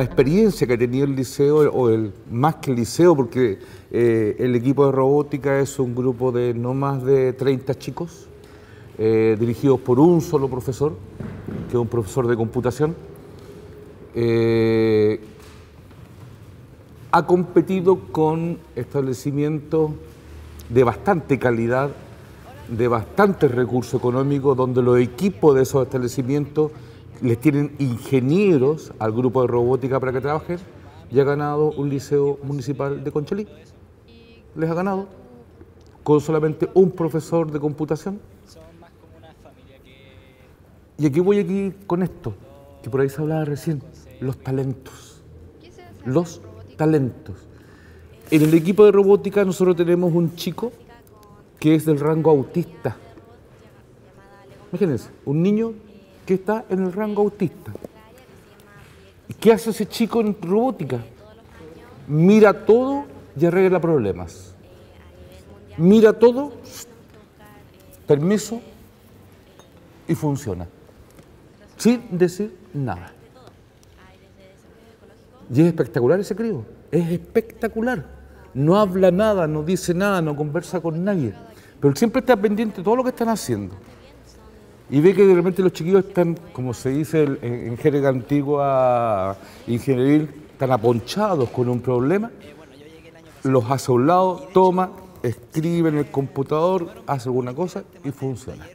la experiencia que ha tenido el liceo, o el más que el liceo, porque eh, el equipo de robótica es un grupo de no más de 30 chicos, eh, dirigidos por un solo profesor, que es un profesor de computación. Eh, ha competido con establecimientos de bastante calidad, de bastante recurso económico, donde los equipos de esos establecimientos les tienen ingenieros al grupo de robótica para que trabajen y ha ganado un liceo municipal de Conchalí. Les ha ganado con solamente un profesor de computación. Y aquí voy aquí con esto, que por ahí se hablaba recién, los talentos. Los talentos. En el equipo de robótica nosotros tenemos un chico que es del rango autista. Imagínense, un niño está en el rango autista. ¿Y qué hace ese chico en robótica? Mira todo y arregla problemas. Mira todo, permiso, y funciona. Sin decir nada. Y es espectacular ese crío, es espectacular. No habla nada, no dice nada, no conversa con nadie, pero siempre está pendiente de todo lo que están haciendo. Y ve que de repente los chiquillos están, como se dice en, jerga antigua ingenieril, están aponchados con un problema, los hace a un lado, toma, escribe en el computador, hace alguna cosa y funciona.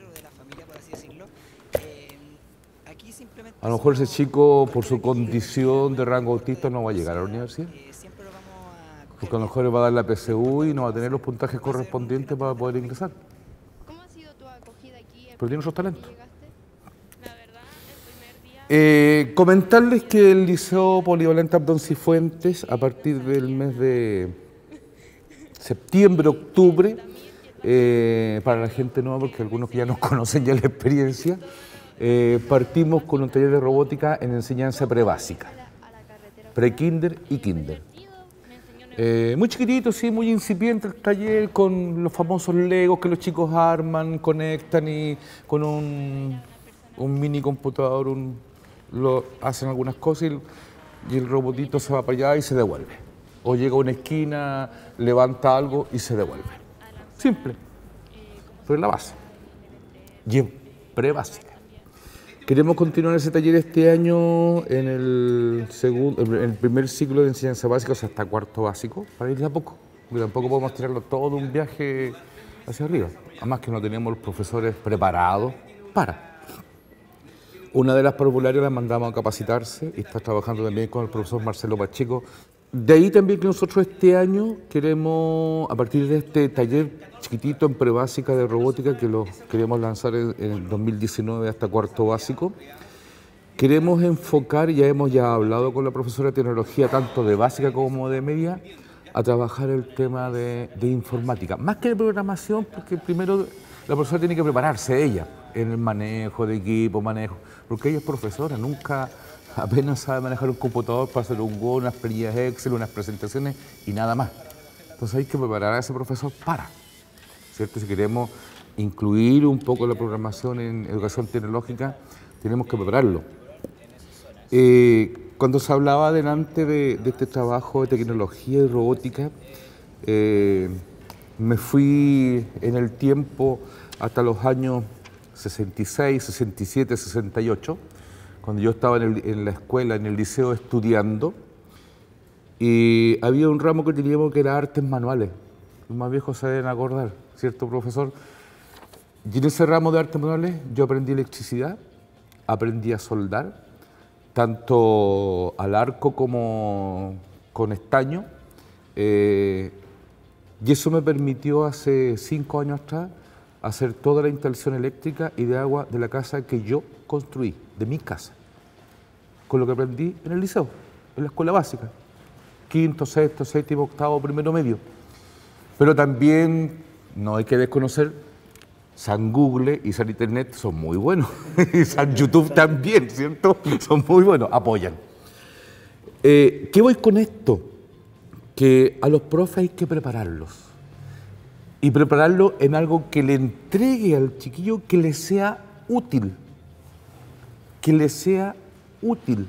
A lo mejor ese chico, por su condición de rango autista, no va a llegar a la universidad. Porque a lo mejor le va a dar la PSU y no va a tener los puntajes correspondientes para poder ingresar. ¿Cómo ha sido tu acogida aquí? Pero tiene otros talentos. Eh, comentarles que el Liceo Polivalente Abdón Cifuentes, a partir del mes de septiembre, octubre, eh, para la gente nueva, porque algunos que ya nos conocen ya la experiencia, eh, partimos con un taller de robótica en enseñanza prebásica, pre-kinder y kinder. Eh, muy chiquitito, sí, muy incipiente el taller con los famosos legos que los chicos arman, conectan y con un, mini computador lo, hacen algunas cosas y y el robotito se va para allá y se devuelve. O llega a una esquina, levanta algo y se devuelve. Simple, pero es la base. Y es pre-básica. Queremos continuar ese taller este año en el, segundo, en el primer ciclo de enseñanza básica, o sea, hasta cuarto básico, para ir de a poco. Porque tampoco podemos tirarlo todo un viaje hacia arriba. Además que no tenemos los profesores preparados para. Una de las populares la mandamos a capacitarse y está trabajando también con el profesor Marcelo Pacheco de ahí también que nosotros este año queremos, a partir de este taller chiquitito en prebásica de robótica que lo queremos lanzar en, el 2019 hasta cuarto básico, queremos enfocar, ya hemos ya hablado con la profesora de tecnología, tanto de básica como de media, a trabajar el tema de, de informática. Más que de programación, porque primero la profesora tiene que prepararse ella en el manejo de equipo, manejo, porque ella es profesora, nunca apenas sabe manejar un computador para hacer un Word, unas planillas Excel, unas presentaciones y nada más. Entonces hay que preparar a ese profesor para, ¿cierto? Si queremos incluir un poco la programación en educación tecnológica, tenemos que prepararlo. Eh, cuando se hablaba delante de, este trabajo de tecnología y robótica, eh, me fui en el tiempo hasta los años 66, 67, 68 cuando yo estaba en, la escuela, en el liceo estudiando, y había un ramo que teníamos que era artes manuales. Los más viejos se deben acordar, ¿cierto, profesor? Y en ese ramo de artes manuales yo aprendí electricidad, aprendí a soldar, tanto al arco como con estaño. Eh, y eso me permitió hace cinco años atrás hacer toda la instalación eléctrica y de agua de la casa que yo construí, de mi casa, con lo que aprendí en el liceo, en la escuela básica, quinto, sexto, séptimo, octavo, primero medio. Pero también no hay que desconocer, San Google y San Internet son muy buenos, y San YouTube también, ¿cierto? Son muy buenos, apoyan. Eh, ¿Qué voy con esto? Que a los profes hay que prepararlos y prepararlo en algo que le entregue al chiquillo que le sea útil, que le sea útil.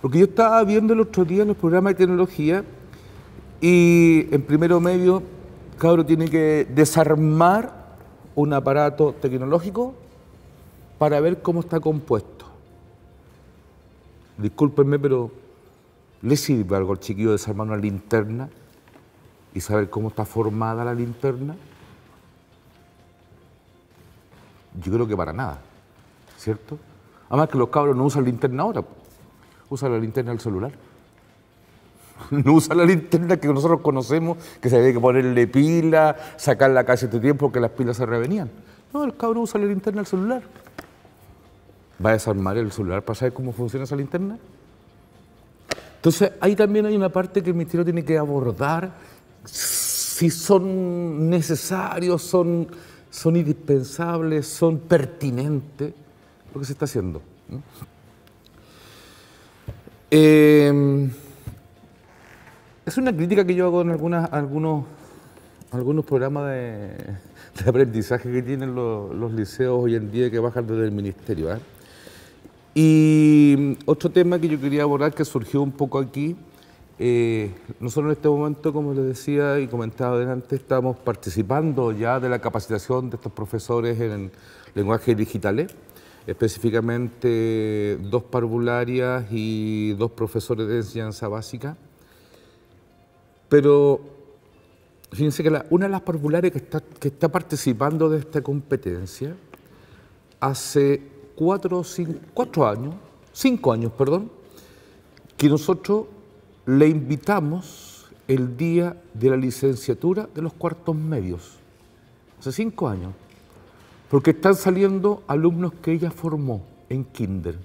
Porque yo estaba viendo el otro día los programas de tecnología y en primero medio, cabro tiene que desarmar un aparato tecnológico para ver cómo está compuesto. Discúlpenme, pero ¿le sirve algo al chiquillo desarmar una linterna y saber cómo está formada la linterna? Yo creo que para nada, ¿cierto? Además que los cabros no usan linterna ahora, usan la linterna del celular. No usan la linterna que nosotros conocemos, que se había que ponerle pila, sacarla casi este tiempo porque las pilas se revenían. No, el cabrón usa la linterna del celular. ¿Va a desarmar el celular para saber cómo funciona esa linterna? Entonces, ahí también hay una parte que el ministerio tiene que abordar si son necesarios, son, son indispensables, son pertinentes lo que se está haciendo. Eh, es una crítica que yo hago en algunas, algunos, algunos programas de, aprendizaje que tienen los, liceos hoy en día que bajan desde el ministerio. ¿eh? Y otro tema que yo quería abordar que surgió un poco aquí, eh, nosotros en este momento, como les decía y comentaba adelante, estamos participando ya de la capacitación de estos profesores en lenguajes digitales específicamente dos parvularias y dos profesores de enseñanza básica. Pero fíjense que una de las parvularias que está, que está participando de esta competencia hace cuatro, cinco, cuatro años, cinco años, perdón, que nosotros le invitamos el día de la licenciatura de los cuartos medios, hace cinco años porque están saliendo alumnos que ella formó en kinder.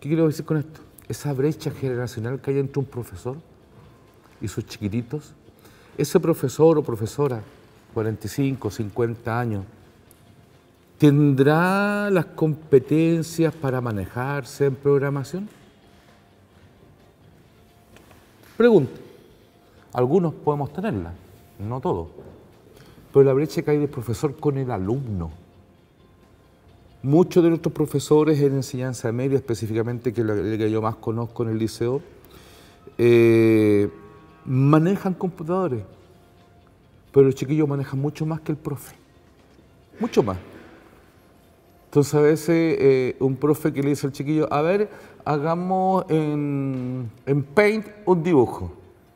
¿Qué quiero decir con esto? Esa brecha generacional que hay entre un profesor y sus chiquititos. Ese profesor o profesora, 45, 50 años, ¿tendrá las competencias para manejarse en programación? Pregunta. Algunos podemos tenerlas, no todos pero la brecha que hay del profesor con el alumno. Muchos de nuestros profesores en enseñanza media, específicamente que la que yo más conozco en el liceo, eh, manejan computadores, pero los chiquillos manejan mucho más que el profe, mucho más. Entonces a veces eh, un profe que le dice al chiquillo, a ver, hagamos en, Paint un dibujo.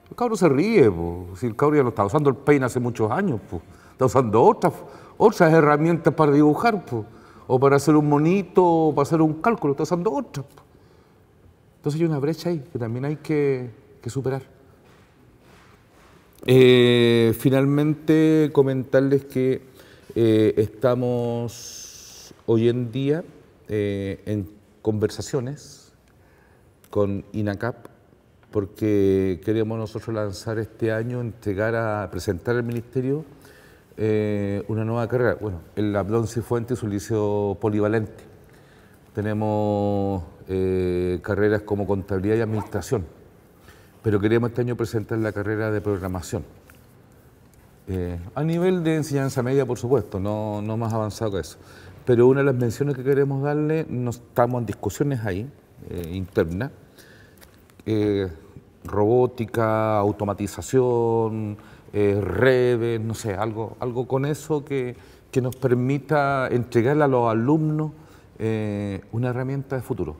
El cabro se ríe, si el cabro ya no está usando el Paint hace muchos años. pues está usando otras, otras herramientas para dibujar, o para hacer un monito, o para hacer un cálculo, está usando otras. Entonces hay una brecha ahí que también hay que, superar. Eh, finalmente, comentarles que eh, estamos hoy en día eh, en conversaciones con INACAP porque queremos nosotros lanzar este año, entregar a presentar al Ministerio eh, una nueva carrera. Bueno, el Abdón Cifuentes es un liceo polivalente. Tenemos eh, carreras como contabilidad y administración, pero queremos este año presentar la carrera de programación. A nivel de enseñanza media, por supuesto, no, no, más avanzado que eso. Pero una de las menciones que queremos darle, no estamos en discusiones ahí, internas, robótica, automatización, eh, redes, no sé, algo, algo con eso que, nos permita entregarle a los alumnos eh, una herramienta de futuro.